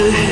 the